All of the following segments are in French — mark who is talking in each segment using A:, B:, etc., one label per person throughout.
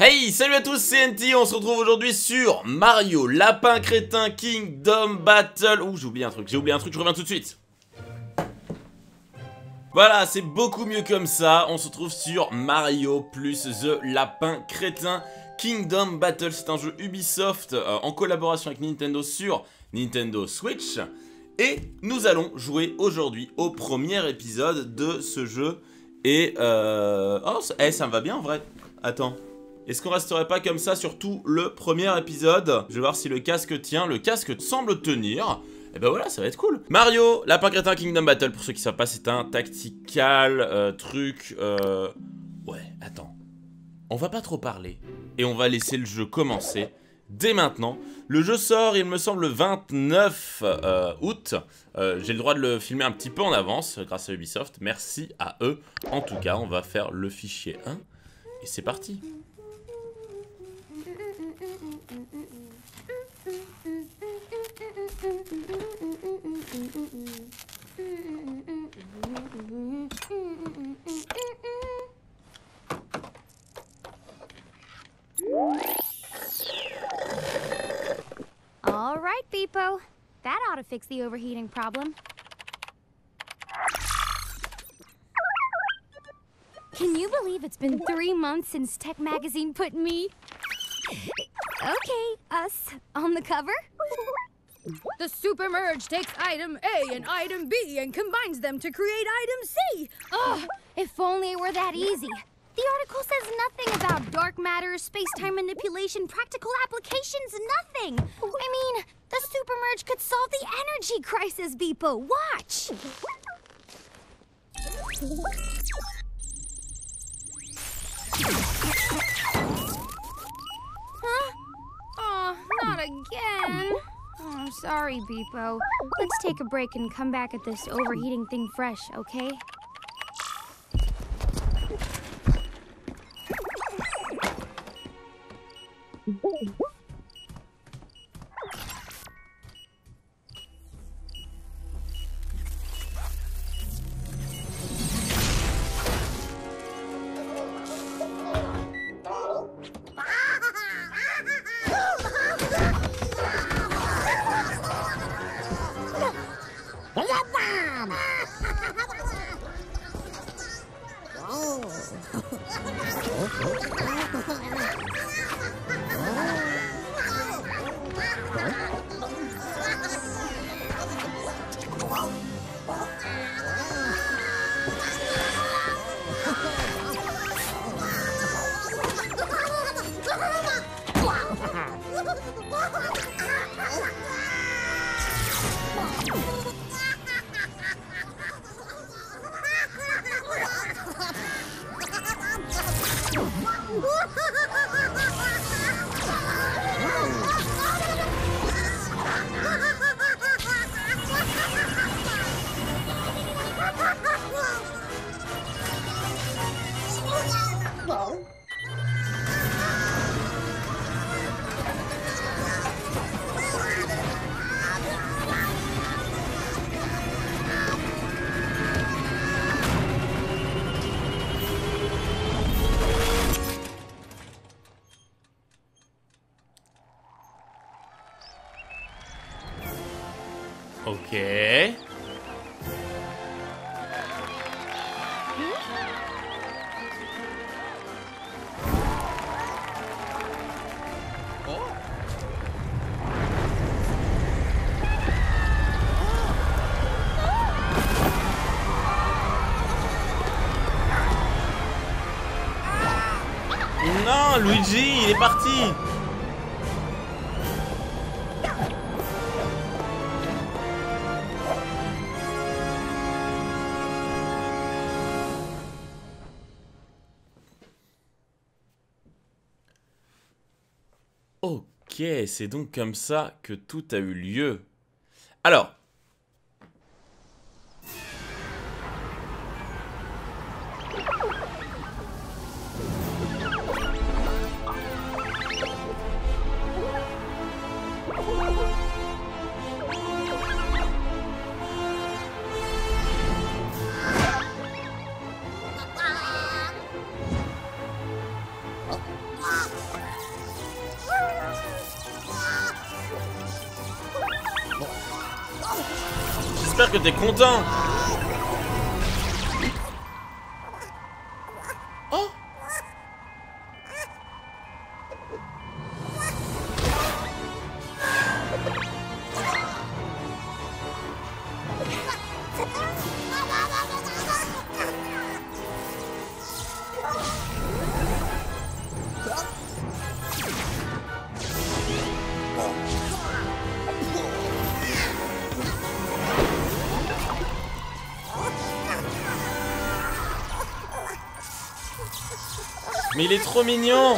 A: Hey, salut à tous, c'est NT, on se retrouve aujourd'hui sur Mario Lapin Crétin Kingdom Battle... Ouh, j'ai oublié un truc, j'ai oublié un truc, je reviens tout de suite. Voilà, c'est beaucoup mieux comme ça, on se retrouve sur Mario plus The Lapin Crétin Kingdom Battle. C'est un jeu Ubisoft euh, en collaboration avec Nintendo sur Nintendo Switch. Et nous allons jouer aujourd'hui au premier épisode de ce jeu. Et euh... Oh, eh, ça me va bien en vrai. Attends. Est-ce qu'on resterait pas comme ça sur tout le premier épisode? Je vais voir si le casque tient. Le casque semble tenir. Et eh ben voilà, ça va être cool. Mario, Lapin Crétin Kingdom Battle, pour ceux qui savent pas, c'est un tactical euh, truc... Euh... Ouais, attends. On va pas trop parler. Et on va laisser le jeu commencer dès maintenant. Le jeu sort, il me semble, le 29 euh, août. J'ai le droit de le filmer un petit peu en avance, grâce à Ubisoft. Merci à eux. En tout cas, on va faire le fichier 1. Et c'est parti.
B: Fix the overheating problem. Can you believe it's been three months since Tech Magazine put me... Okay, us, on the cover?
C: The Super Merge takes item A and item B and combines them to create item C.
B: Ugh, if only it were that easy. The article says nothing about dark matter, space-time manipulation, practical applications, nothing. I mean, the Super Merge could solve the energy crisis, Beepo. Watch! Huh? Oh, not again. Oh, sorry, Beepo. Let's take a break and come back at this overheating thing fresh, okay?
A: Non, Luigi, il est parti Ok, c'est donc comme ça que tout a eu lieu. Alors. Que t'es content Mais il est trop mignon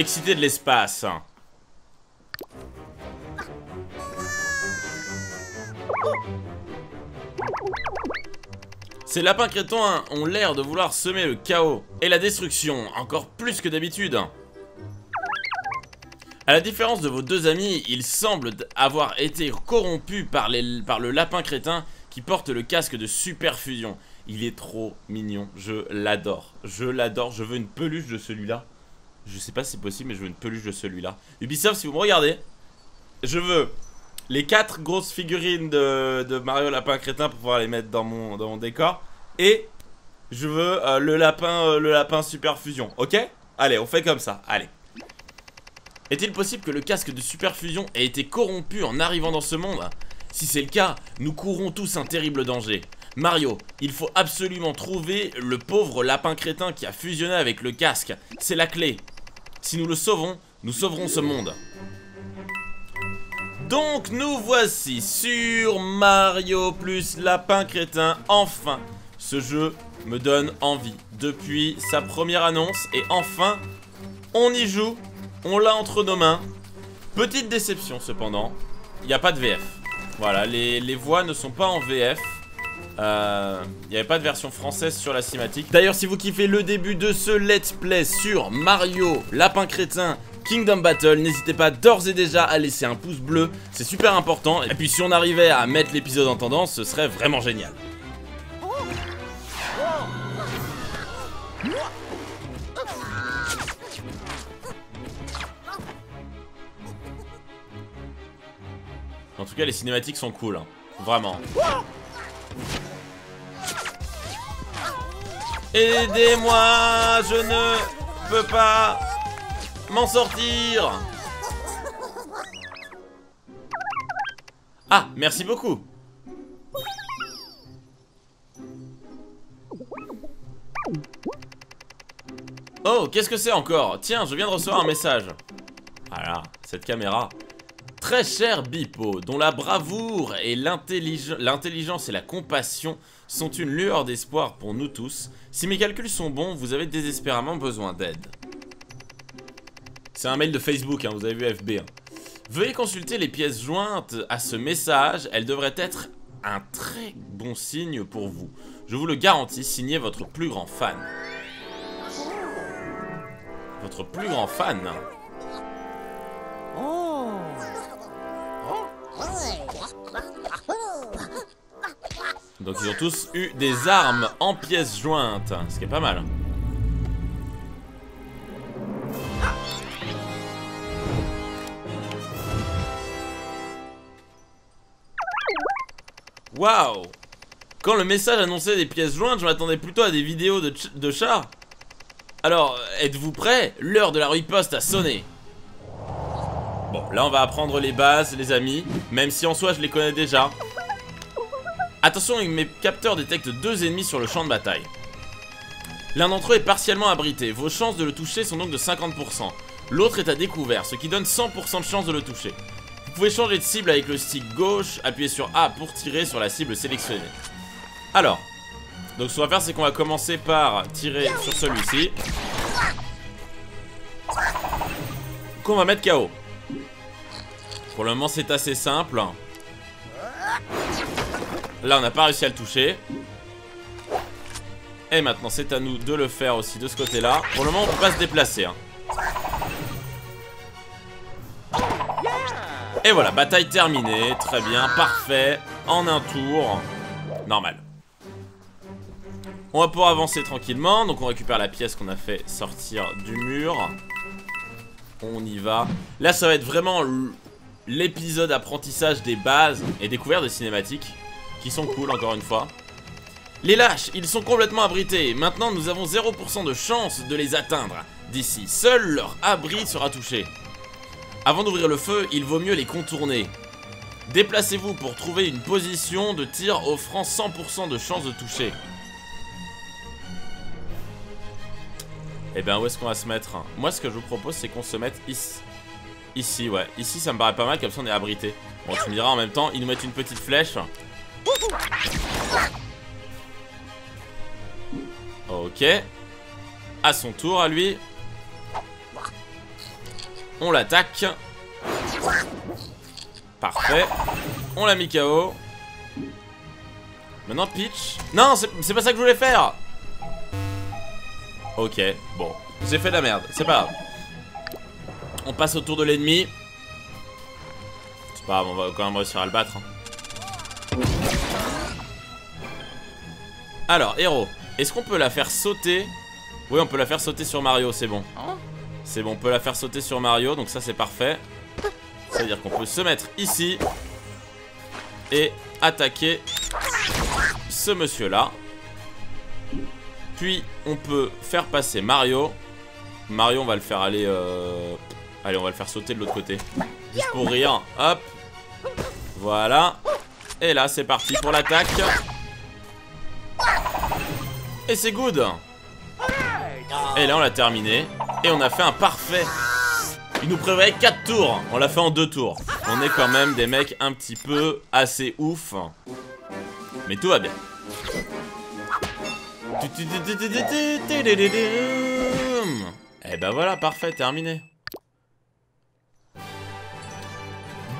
A: Excité de l'espace. Ces lapins crétins ont l'air de vouloir semer le chaos et la destruction, encore plus que d'habitude. À la différence de vos deux amis, ils semblent avoir été corrompus par, par le lapin crétin qui porte le casque de super fusion. Il est trop mignon, je l'adore. Je l'adore, je veux une peluche de celui-là. Je sais pas si c'est possible, mais je veux une peluche de celui-là. Ubisoft, si vous me regardez, je veux les quatre grosses figurines de, de Mario Lapin Crétin pour pouvoir les mettre dans mon, dans mon décor. Et je veux euh, le, lapin, euh, le lapin Super Fusion, ok? Allez, on fait comme ça, allez. Est-il possible que le casque de Super Fusion ait été corrompu en arrivant dans ce monde? Si c'est le cas, nous courons tous un terrible danger. Mario, il faut absolument trouver le pauvre lapin crétin qui a fusionné avec le casque. C'est la clé. Si nous le sauvons, nous sauverons ce monde. Donc nous voici sur Mario plus Lapin Crétin. Enfin, ce jeu me donne envie depuis sa première annonce et enfin, on y joue, on l'a entre nos mains. Petite déception cependant, il n'y a pas de VF. Voilà, les, les voix ne sont pas en VF. Euh, Il n'y avait pas de version française sur la cinématique. D'ailleurs, si vous kiffez le début de ce let's play sur Mario, Lapin Crétin, Kingdom Battle, n'hésitez pas d'ores et déjà à laisser un pouce bleu, c'est super important. Et puis si on arrivait à mettre l'épisode en tendance, ce serait vraiment génial. En tout cas, les cinématiques sont cool, hein. vraiment. Aidez-moi, je ne peux pas m'en sortir. Ah, merci beaucoup. Oh, qu'est-ce que c'est encore? Tiens, je viens de recevoir un message. Voilà, cette caméra. Très cher Bipo, dont la bravoure et l'intellige- l'intelligence et la compassion sont une lueur d'espoir pour nous tous, si mes calculs sont bons, vous avez désespérément besoin d'aide. C'est un mail de Facebook, hein, vous avez vu FB. hein. Veuillez consulter les pièces jointes à ce message, elles devraient être un très bon signe pour vous. Je vous le garantis, signez votre plus grand fan. Votre plus grand fan Donc ils ont tous eu des armes en pièces jointes, ce qui est pas mal. Waouh Quand le message annonçait des pièces jointes, je m'attendais plutôt à des vidéos de, de chats. Alors, êtes-vous prêts? L'heure de la riposte a sonné. Bon, là on va apprendre les bases, les amis, même si en soi je les connais déjà. Attention, mes capteurs détectent deux ennemis sur le champ de bataille. L'un d'entre eux est partiellement abrité, vos chances de le toucher sont donc de 50%. L'autre est à découvert, ce qui donne 100% de chance de le toucher. Vous pouvez changer de cible avec le stick gauche, appuyer sur A pour tirer sur la cible sélectionnée. Alors, donc ce qu'on va faire c'est qu'on va commencer par tirer sur celui-ci. Qu'on va mettre KO. Pour le moment c'est assez simple. Là on n'a pas réussi à le toucher. Et maintenant c'est à nous de le faire aussi de ce côté là. Pour le moment on peut pas se déplacer. hein. Et voilà, bataille terminée, très bien, parfait, en un tour, normal. On va pouvoir avancer tranquillement, donc on récupère la pièce qu'on a fait sortir du mur. On y va. Là ça va être vraiment l'épisode apprentissage des bases et découverte des cinématiques, qui sont cool encore une fois. Les lâches, ils sont complètement abrités. Maintenant, nous avons 0% de chance de les atteindre. D'ici, seul leur abri sera touché. Avant d'ouvrir le feu, il vaut mieux les contourner. Déplacez-vous pour trouver une position de tir offrant 100% de chance de toucher. Eh ben, où est-ce qu'on va se mettre? Moi, ce que je vous propose, c'est qu'on se mette ici. Ici, ouais. Ici, ça me paraît pas mal, comme ça, on est abrité. Bon, tu me diras en même temps, ils nous mettent une petite flèche. Ok. À son tour, à lui. On l'attaque. Parfait. On l'a mis KO. Maintenant, Peach. Non, c'est pas ça que je voulais faire. Ok, bon. J'ai fait de la merde. C'est pas grave. On passe au tour de l'ennemi. C'est pas grave, on va quand même réussir à le battre. hein. Alors, héros. Est-ce qu'on peut la faire sauter? Oui, on peut la faire sauter sur Mario, c'est bon. C'est bon, on peut la faire sauter sur Mario, donc ça c'est parfait. C'est-à-dire qu'on peut se mettre ici et attaquer ce monsieur-là. Puis on peut faire passer Mario. Mario, on va le faire aller... euh, Allez, on va le faire sauter de l'autre côté. Juste pour rire. Hop. Voilà. Et là, c'est parti pour l'attaque. Et c'est good. Et là on l'a terminé. Et on a fait un parfait. Il nous prévoyait 4 tours. On l'a fait en 2 tours. On est quand même des mecs un petit peu assez ouf. Mais tout va bien. Et ben voilà, parfait, terminé.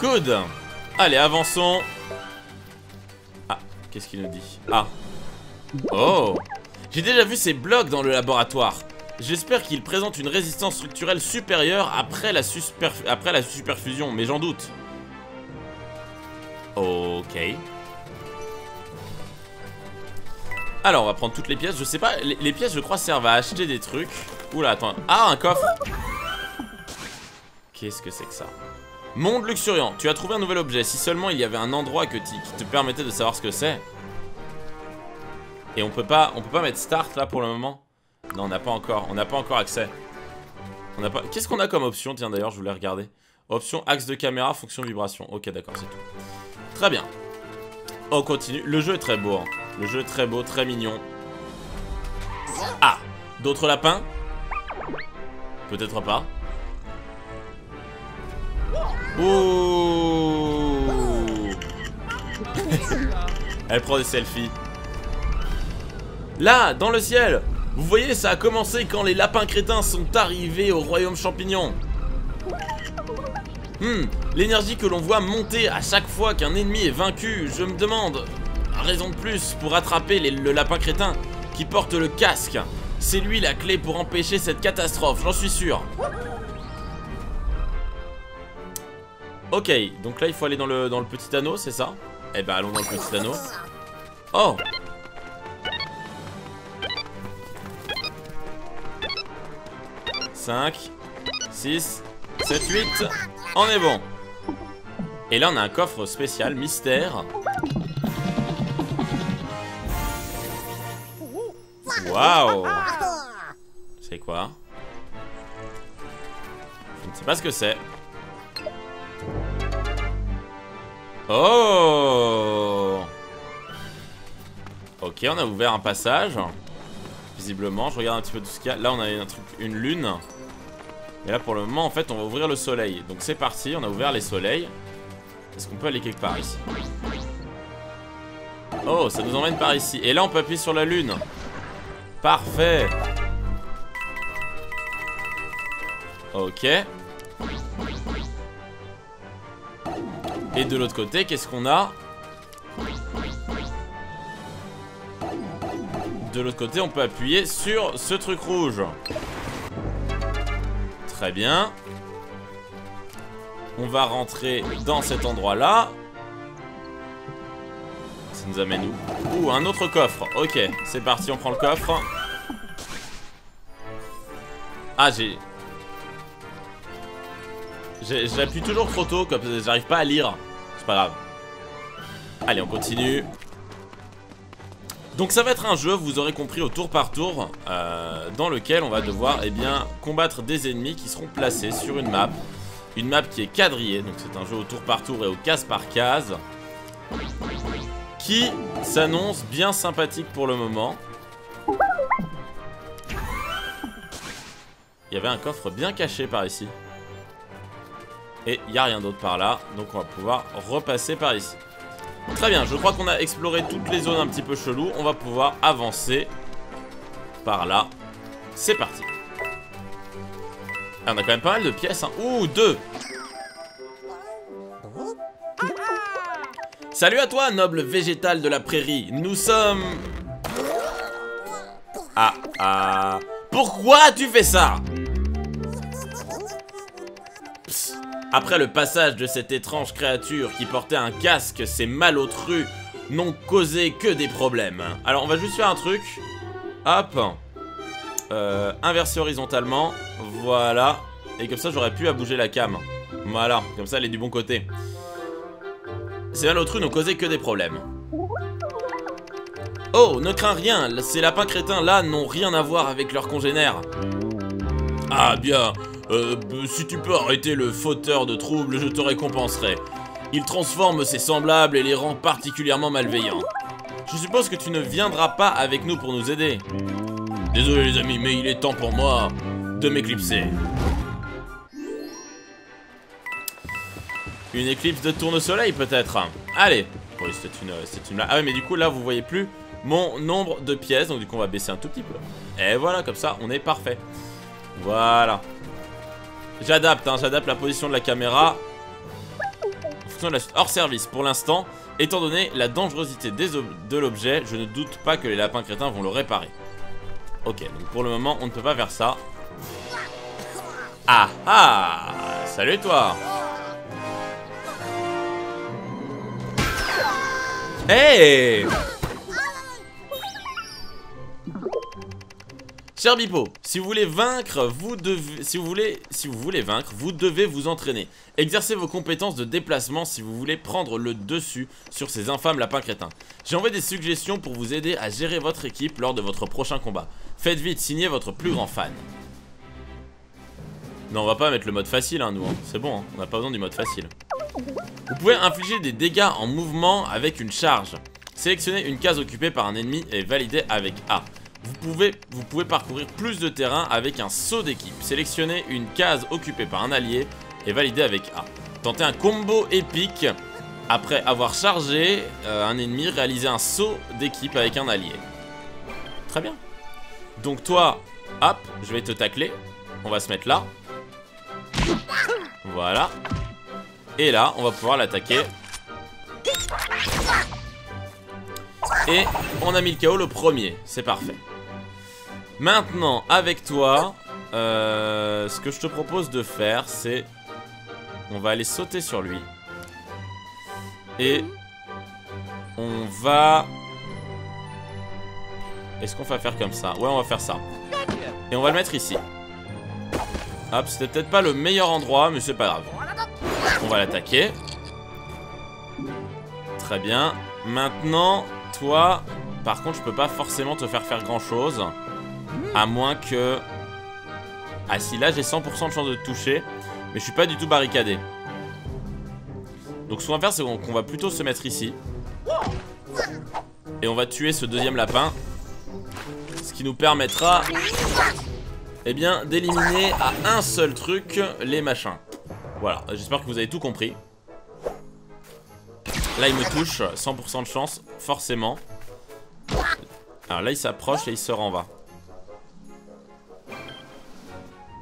A: Good. Allez, avançons. Ah, qu'est-ce qu'il nous dit? Ah. Oh J'ai déjà vu ces blocs dans le laboratoire. J'espère qu'ils présentent une résistance structurelle supérieure après la, superfusion, mais j'en doute. Ok. Alors, on va prendre toutes les pièces. Je sais pas, les, pièces, je crois, servent à acheter des trucs. Oula, attends. Ah, un coffre Qu'est-ce que c'est que ça? Monde luxuriant. Tu as trouvé un nouvel objet. Si seulement il y avait un endroit qui te permettait de savoir ce que c'est. Et on peut pas, on peut pas mettre start là pour le moment. Non, on n'a pas encore, on n'a pas encore accès. On n'a pas. Qu'est-ce qu'on a comme option? Tiens, d'ailleurs, je voulais regarder. Option axe de caméra, fonction vibration. Ok, d'accord, c'est tout. Très bien. On continue. Le jeu est très beau. hein. Le jeu est très beau, très mignon. Ah, d'autres lapins? Peut-être pas. Ouh Elle prend des selfies. Là, dans le ciel Vous voyez, ça a commencé quand les lapins crétins sont arrivés au royaume champignon. Hmm, l'énergie que l'on voit monter à chaque fois qu'un ennemi est vaincu, je me demande... Raison de plus pour attraper les- le lapin crétin qui porte le casque. C'est lui la clé pour empêcher cette catastrophe, j'en suis sûr. Ok, donc là il faut aller dans le, dans le petit anneau, c'est ça? Eh ben allons dans le petit anneau. Oh 5, 6, 7, 8. On est bon. Et là, on a un coffre spécial, mystère. Waouh C'est quoi? Je ne sais pas ce que c'est. Oh Ok, on a ouvert un passage. Je regarde un petit peu tout ce qu'il y a. Là, on a une lune. Et là, pour le moment, en fait, on va ouvrir le soleil. Donc c'est parti, on a ouvert les soleils. Est-ce qu'on peut aller quelque part ici? Oh, ça nous emmène par ici. Et là, on peut appuyer sur la lune. Parfait. Ok. Et de l'autre côté, qu'est-ce qu'on a? De l'autre côté, on peut appuyer sur ce truc rouge. Très bien. On va rentrer dans cet endroit-là. Ça nous amène où? Ouh, un autre coffre. Ok, c'est parti, on prend le coffre. Ah, j'ai... J'appuie toujours trop tôt, comme j'arrive pas à lire. C'est pas grave. Allez, on continue. Donc ça va être un jeu, vous aurez compris, au tour par tour, euh, dans lequel on va devoir eh combattre des ennemis qui seront placés sur une map. Une map qui est quadrillée, donc c'est un jeu au tour par tour et au case par case. Qui s'annonce bien sympathique pour le moment. Il y avait un coffre bien caché par ici. Et il n'y a rien d'autre par là, donc on va pouvoir repasser par ici. Très bien, je crois qu'on a exploré toutes les zones un petit peu cheloues. On va pouvoir avancer par là. C'est parti. Ah, on a quand même pas mal de pièces. Hein. Ouh, deux Salut à toi, noble végétal de la prairie. Nous sommes... Ah, ah... Pourquoi tu fais ça? Après le passage de cette étrange créature qui portait un casque, ces malotrus n'ont causé que des problèmes. Alors on va juste faire un truc. Hop. Euh, inverser horizontalement. Voilà. Et comme ça j'aurais pu à bouger la cam. Voilà, comme ça elle est du bon côté. Ces malotrus n'ont causé que des problèmes. Oh, ne crains rien, ces lapins crétins là n'ont rien à voir avec leurs congénères. Ah bien, euh, si tu peux arrêter le fauteur de troubles, je te récompenserai. Il transforme ses semblables et les rend particulièrement malveillants. Je suppose que tu ne viendras pas avec nous pour nous aider. Désolé les amis, mais il est temps pour moi de m'éclipser. Une éclipse de tourne-soleil peut-être Allez Oui, c'est une, une... Ah oui, mais du coup, là, vous voyez plus mon nombre de pièces. Donc du coup, on va baisser un tout petit peu. Et voilà, comme ça, on est parfait. Voilà. J'adapte, hein, j'adapte la position de la caméra hors service pour l'instant. Étant donné la dangerosité de l'objet, je ne doute pas que les lapins crétins vont le réparer. Ok, donc pour le moment, on ne peut pas faire ça. Ah ah Salut toi Hey Cher Bipo, si vous voulez vaincre, vous devez, vous entraîner. Exercez vos compétences de déplacement si vous voulez prendre le dessus sur ces infâmes lapins crétins. J'ai envoyé des suggestions pour vous aider à gérer votre équipe lors de votre prochain combat. Faites vite, signez votre plus grand fan. Non, on va pas mettre le mode facile, hein, nous. Hein. C'est bon, hein. on n'a pas besoin du mode facile. Vous pouvez infliger des dégâts en mouvement avec une charge. Sélectionnez une case occupée par un ennemi et validez avec A. Vous pouvez, vous pouvez parcourir plus de terrain avec un saut d'équipe. Sélectionnez une case occupée par un allié et validez avec A. Tentez un combo épique. Après avoir chargé euh, un ennemi, réalisez un saut d'équipe avec un allié. Très bien. Donc toi, hop, je vais te tacler. On va se mettre là. Voilà. Et là, on va pouvoir l'attaquer. Et on a mis le KO le premier. C'est parfait. Maintenant, avec toi, euh, ce que je te propose de faire, c'est... On va aller sauter sur lui. Et... On va... Est-ce qu'on va faire comme ça? Ouais, on va faire ça. Et on va le mettre ici. Hop, c'était peut-être pas le meilleur endroit, mais c'est pas grave. On va l'attaquer. Très bien. Maintenant, toi, par contre, je peux pas forcément te faire faire grand chose. À moins que... Ah si, là j'ai 100% de chance de toucher. Mais je suis pas du tout barricadé. Donc ce qu'on va faire, c'est qu'on va plutôt se mettre ici. Et on va tuer ce deuxième lapin. Ce qui nous permettra... Eh bien, d'éliminer à un seul truc les machins. Voilà, j'espère que vous avez tout compris. Là, il me touche, 100% de chance, forcément. Alors là, il s'approche et il se renvoie.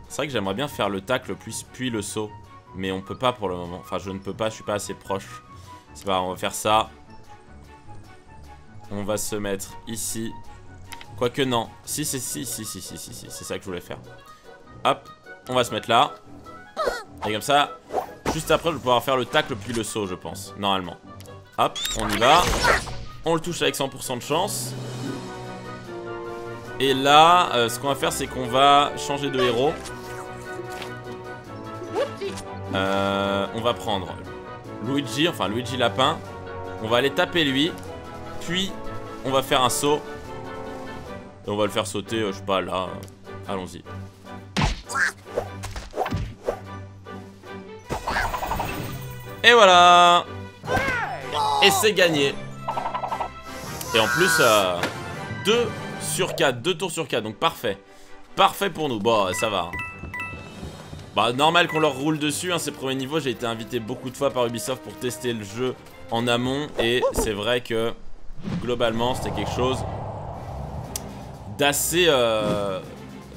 A: C'est vrai que j'aimerais bien faire le tacle puis, puis le saut. Mais on peut pas pour le moment. Enfin, je ne peux pas, je suis pas assez proche. C'est pas on va faire ça. On va se mettre ici. Quoique non. Si, si, si, si, si, si, si, si. C'est ça que je voulais faire. Hop, on va se mettre là. Et comme ça, juste après, je vais pouvoir faire le tacle puis le saut, je pense. Normalement. Hop, on y va. On le touche avec 100% de chance. Et là, euh, ce qu'on va faire, c'est qu'on va changer de héros. Euh, on va prendre Luigi, enfin Luigi Lapin. On va aller taper lui. Puis, on va faire un saut. Et on va le faire sauter, euh, je sais pas, là. Allons-y. Et voilà Et c'est gagné Et en plus, euh, 2 sur 4, 2 tours sur 4, donc parfait. Parfait pour nous, bon, ça va. Bah, normal qu'on leur roule dessus, hein, ces premiers niveaux, j'ai été invité beaucoup de fois par Ubisoft pour tester le jeu en amont, et c'est vrai que, globalement, c'était quelque chose d'assez... Euh,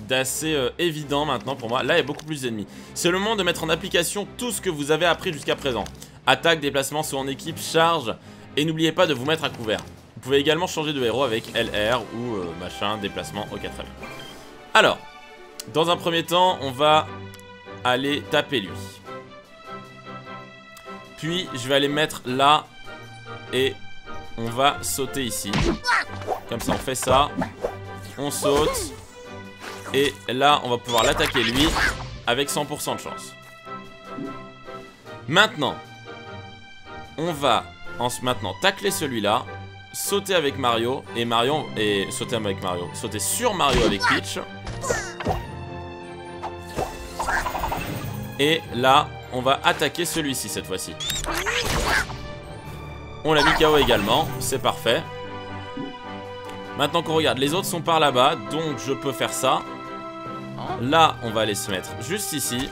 A: d'assez euh, évident maintenant pour moi. Là, il y a beaucoup plus d'ennemis. C'est le moment de mettre en application tout ce que vous avez appris jusqu'à présent. Attaque, déplacement, saut en équipe, charge. Et n'oubliez pas de vous mettre à couvert. Vous pouvez également changer de héros avec LR ou euh, machin, déplacement, ok très bien. Alors, dans un premier temps, on va aller taper lui. Puis, je vais aller mettre là et on va sauter ici. Comme ça, on fait ça. On saute. Et là, on va pouvoir l'attaquer lui avec 100% de chance. Maintenant, on va en maintenant tacler celui-là, sauter avec Mario et Mario et sauter avec Mario, sauter sur Mario avec Peach. Et là, on va attaquer celui-ci cette fois-ci. On l'a mis KO également, c'est parfait. Maintenant qu'on regarde, les autres sont par là-bas, donc je peux faire ça. Là, on va aller se mettre juste ici.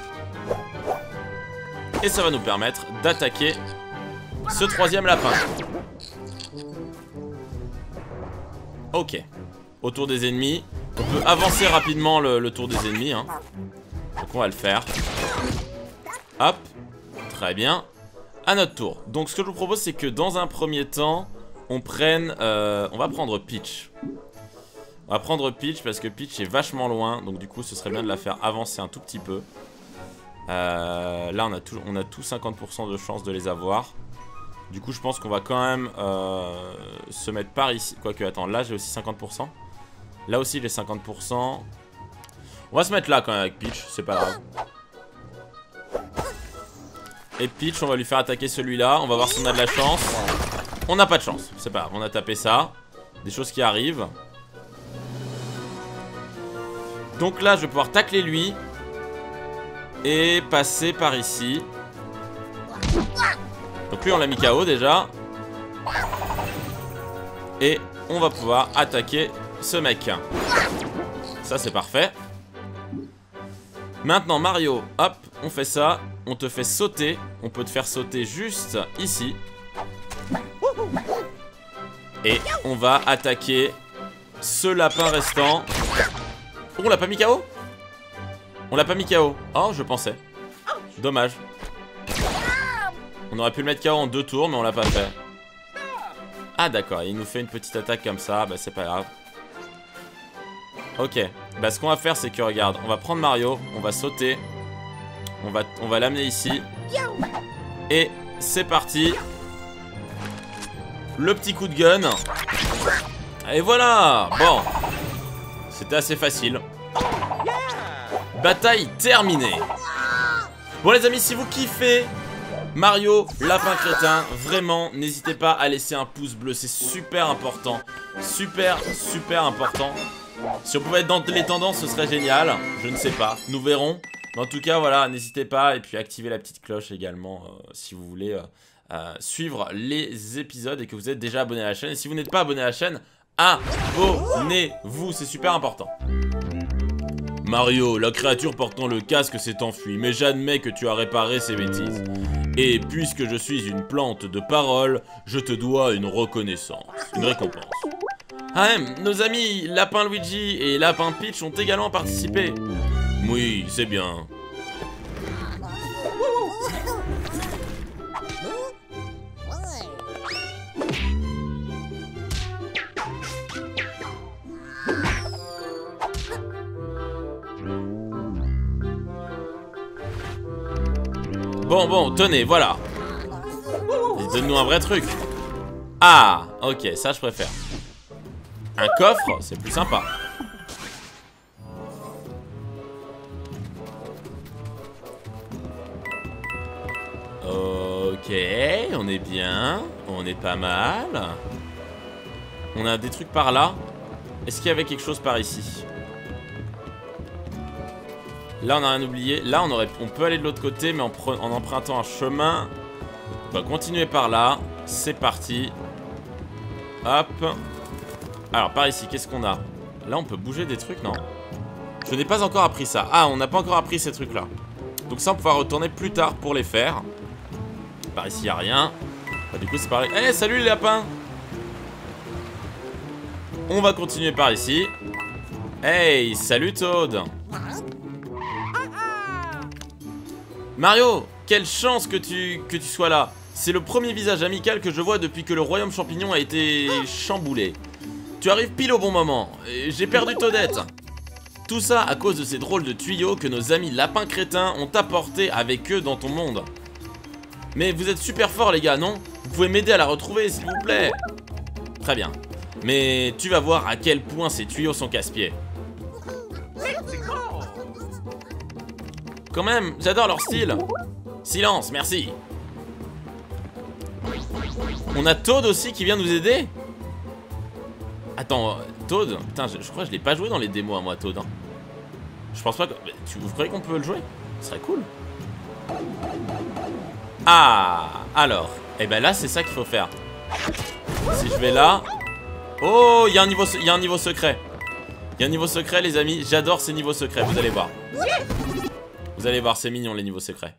A: Et ça va nous permettre d'attaquer ce troisième lapin. Ok. Autour des ennemis. On peut avancer rapidement le, tour des ennemis. Hein. Donc on va le faire. Hop. Très bien. À notre tour. Donc ce que je vous propose, c'est que dans un premier temps, on prenne... Euh, on va prendre Peach. On va prendre Peach parce que Peach est vachement loin. Donc du coup, ce serait bien de la faire avancer un tout petit peu. Euh, là, on a, tout, on a tout 50% de chance de les avoir. Du coup, je pense qu'on va quand même euh, se mettre par ici. Quoique, attends, là, j'ai aussi 50%. Là aussi, j'ai 50%. On va se mettre là quand même avec Peach, c'est pas grave. Et Peach, on va lui faire attaquer celui-là. On va voir si on a de la chance. On n'a pas de chance, c'est pas grave. On a tapé ça. Des choses qui arrivent. Donc là, je vais pouvoir tacler lui. Et passer par ici. Donc lui, on l'a mis KO déjà. Et on va pouvoir attaquer ce mec. Ça, c'est parfait. Maintenant, Mario, hop, on fait ça. On te fait sauter. On peut te faire sauter juste ici. Et on va attaquer ce lapin restant. On l'a pas mis KO On l'a pas mis KO. Oh, je pensais. Dommage. On aurait pu le mettre KO en deux tours, mais on l'a pas fait. Ah, d'accord. Il nous fait une petite attaque comme ça. Bah, c'est pas grave. Ok. Bah, ce qu'on va faire, c'est que, regarde, on va prendre Mario. On va sauter. On va, on va l'amener ici. Et c'est parti. Le petit coup de gun. Et voilà Bon. C'était assez facile. Bataille terminée. Bon les amis, si vous kiffez Mario, lapin crétin, vraiment, n'hésitez pas à laisser un pouce bleu, c'est super important. Super, super important. Si on pouvait être dans les tendances, ce serait génial. Je ne sais pas, nous verrons. En tout cas, voilà, n'hésitez pas. Et puis activez la petite cloche également euh, si vous voulez euh, euh, suivre les épisodes et que vous êtes déjà abonné à la chaîne. Et si vous n'êtes pas abonné à la chaîne, abonnez-vous, c'est super important. Mario, la créature portant le casque s'est enfuie, mais j'admets que tu as réparé ses bêtises. Et puisque je suis une plante de parole, je te dois une reconnaissance, une récompense. Ah, nos amis Lapin Luigi et Lapin Peach ont également participé. Oui, c'est bien. Bon, bon, tenez, voilà. Donne-nous un vrai truc. Ah, ok, ça je préfère. Un coffre, c'est plus sympa. Ok, on est bien. On est pas mal. On a des trucs par là. Est-ce qu'il y avait quelque chose par ici? Là, on a rien oublié. Là, on, aurait, on peut aller de l'autre côté, mais en, en empruntant un chemin. On va continuer par là. C'est parti. Hop. Alors, par ici, qu'est-ce qu'on a Là, on peut bouger des trucs, non Je n'ai pas encore appris ça. Ah, on n'a pas encore appris ces trucs-là. Donc ça, on pourra retourner plus tard pour les faire. Par ici, il a rien. Bah, du coup, c'est pareil. Eh, salut les lapins On va continuer par ici. Hey, salut Toad Mario, quelle chance que tu sois là. C'est le premier visage amical que je vois depuis que le royaume champignon a été chamboulé. Tu arrives pile au bon moment. J'ai perdu Toadette. Tout ça à cause de ces drôles de tuyaux que nos amis lapins crétins ont apportés avec eux dans ton monde. Mais vous êtes super forts les gars, non? Vous pouvez m'aider à la retrouver s'il vous plaît Très bien. Mais tu vas voir à quel point ces tuyaux sont casse-pieds. Quand même, j'adore leur style. Silence, merci. On a Toad aussi qui vient nous aider? Attends, Toad Putain, je, crois que je l'ai pas joué dans les démos à moi, Toad. Hein. Je pense pas que... Tu, vous croyez qu'on peut le jouer? Ce serait cool. Ah Alors. Et eh ben là, c'est ça qu'il faut faire. Si je vais là... Oh, il un niveau, y a un niveau secret. Il y a un niveau secret, les amis. J'adore ces niveaux secrets, vous allez voir. Vous allez voir, c'est mignon, les niveaux secrets.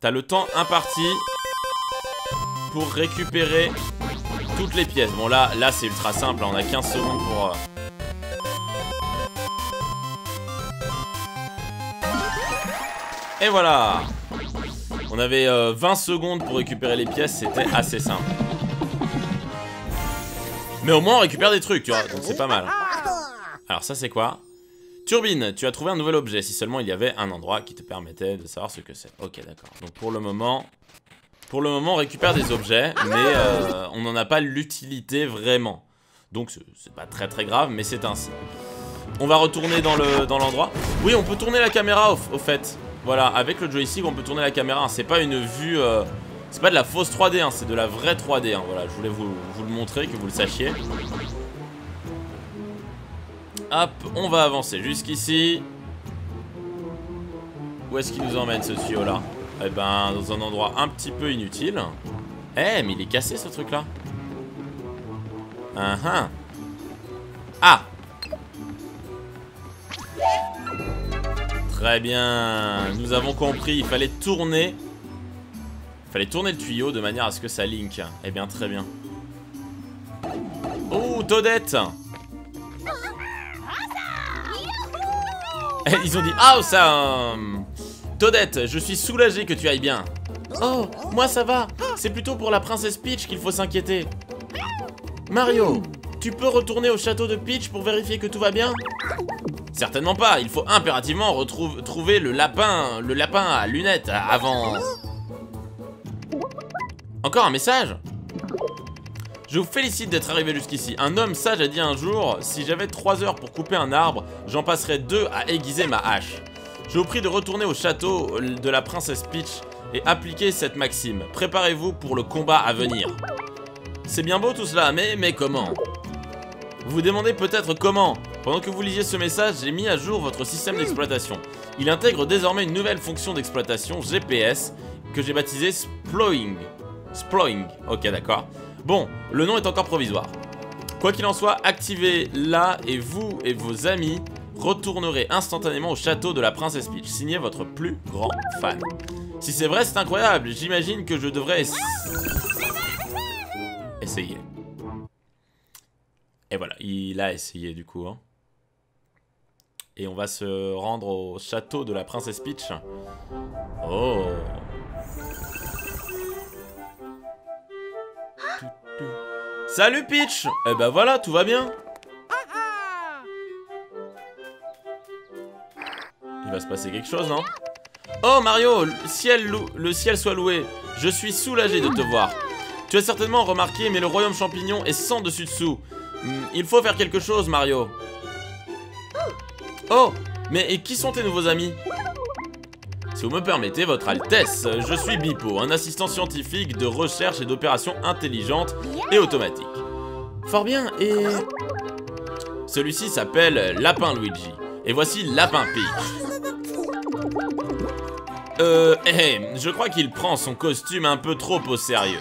A: T'as le temps imparti pour récupérer toutes les pièces. Bon, là, là c'est ultra simple. On a 15 secondes pour... Euh, Et voilà On avait 20 euh, secondes pour récupérer les pièces, c'était assez simple. Mais au moins on récupère des trucs, tu vois, donc c'est pas mal. Alors ça c'est quoi? Turbine, tu as trouvé un nouvel objet, si seulement il y avait un endroit qui te permettait de savoir ce que c'est. Ok, d'accord. Donc pour le moment, pour le moment on récupère des objets, mais euh, on n'en a pas l'utilité vraiment. Donc c'est pas très très grave, mais c'est ainsi. On va retourner dans l'endroit. oui, on peut tourner la caméra au fait. Voilà, avec le joystick, on peut tourner la caméra. C'est pas une vue... Euh, c'est pas de la fausse 3D, hein, c'est de la vraie 3D. Hein. Voilà, je voulais vous, le montrer, que vous le sachiez. Hop, on va avancer jusqu'ici. Où est-ce qu'il nous emmène ce tuyau-là? Eh ben, dans un endroit un petit peu inutile. Eh, mais il est cassé ce truc-là. Uh. Ah Très bien. Nous avons compris. Il fallait tourner. Il fallait tourner le tuyau de manière à ce que ça link. Eh bien, très bien. Oh, Toadette Ils ont dit Awesome Toadette, je suis soulagé que tu ailles bien. Oh, moi ça va. C'est plutôt pour la princesse Peach qu'il faut s'inquiéter. Mario, tu peux retourner au château de Peach pour vérifier que tout va bien? Certainement pas, il faut impérativement retrouver trouver le lapin, le lapin à lunettes avant... Encore un message? Je vous félicite d'être arrivé jusqu'ici. Un homme sage a dit un jour, si j'avais 3 heures pour couper un arbre, j'en passerais 2 à aiguiser ma hache. Je vous prie de retourner au château de la princesse Peach et appliquer cette maxime. Préparez-vous pour le combat à venir. C'est bien beau tout cela, mais, mais comment? Vous vous demandez peut-être comment Pendant que vous lisiez ce message, j'ai mis à jour votre système d'exploitation. Il intègre désormais une nouvelle fonction d'exploitation GPS que j'ai baptisée Sploing. Sploing, ok d'accord. Bon, le nom est encore provisoire. Quoi qu'il en soit, activez-la et vous et vos amis retournerez instantanément au château de la princesse Peach. Signé votre plus grand fan. Si c'est vrai, c'est incroyable. J'imagine que je devrais essayer. Et voilà, il a essayé du coup. Hein. Et on va se rendre au château de la princesse Peach. Oh Salut Peach Eh ben voilà, tout va bien se passer quelque chose, non? Oh Mario, le ciel, soit loué. Je suis soulagé de te voir. Tu as certainement remarqué, mais le royaume champignon est sans dessus-dessous hmm, Il faut faire quelque chose, Mario. Oh Mais et qui sont tes nouveaux amis? Si vous me permettez, votre Altesse, je suis Bipo, un assistant scientifique de recherche et d'opérations intelligentes et automatiques. Fort bien, et... Celui-ci s'appelle Lapin Luigi, et voici Lapin Peach. Euh, hé, je crois qu'il prend son costume un peu trop au sérieux.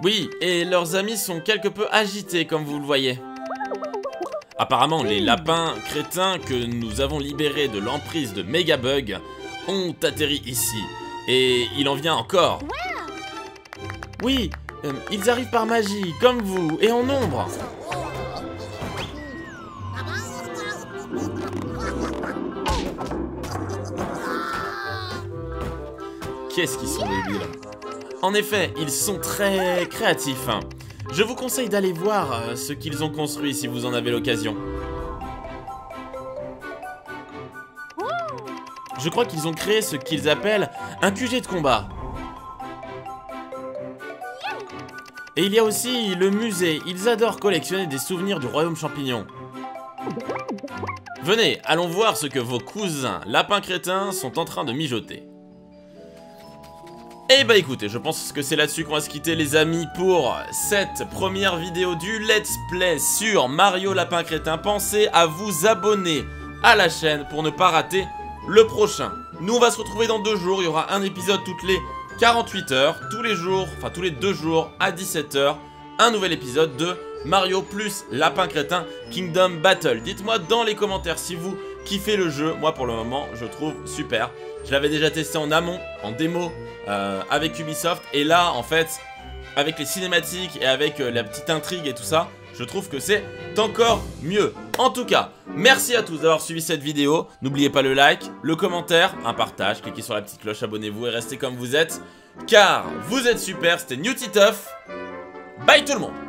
A: Oui, et leurs amis sont quelque peu agités comme vous le voyez. Apparemment, les lapins crétins que nous avons libérés de l'emprise de Megabug ont atterri ici. Et il en vient encore. Oui, euh, ils arrivent par magie, comme vous, et en nombre. Qu'est-ce qu'ils sont débiles en effet, ils sont très créatifs. Je vous conseille d'aller voir euh, ce qu'ils ont construit si vous en avez l'occasion. Je crois qu'ils ont créé ce qu'ils appellent un QG de combat. Et il y a aussi le musée, ils adorent collectionner des souvenirs du royaume champignon. Venez, allons voir ce que vos cousins lapins crétins sont en train de mijoter. Et eh bah écoutez, je pense que c'est là-dessus qu'on va se quitter les amis pour cette première vidéo du Let's Play sur Mario Lapin Crétin. Pensez à vous abonner à la chaîne pour ne pas rater le prochain. Nous on va se retrouver dans deux jours, il y aura un épisode toutes les 48 heures, tous les jours, enfin tous les deux jours à 17h, un nouvel épisode de Mario plus Lapin Crétin Kingdom Battle. Dites-moi dans les commentaires si vous kiffez le jeu, moi pour le moment je trouve super. Je l'avais déjà testé en amont, en démo, euh, avec Ubisoft. Et là, en fait, avec les cinématiques et avec euh, la petite intrigue et tout ça, je trouve que c'est encore mieux. En tout cas, merci à tous d'avoir suivi cette vidéo. N'oubliez pas le like, le commentaire, un partage, cliquez sur la petite cloche, abonnez-vous et restez comme vous êtes. Car vous êtes super, c'était New Titeuf. Bye tout le monde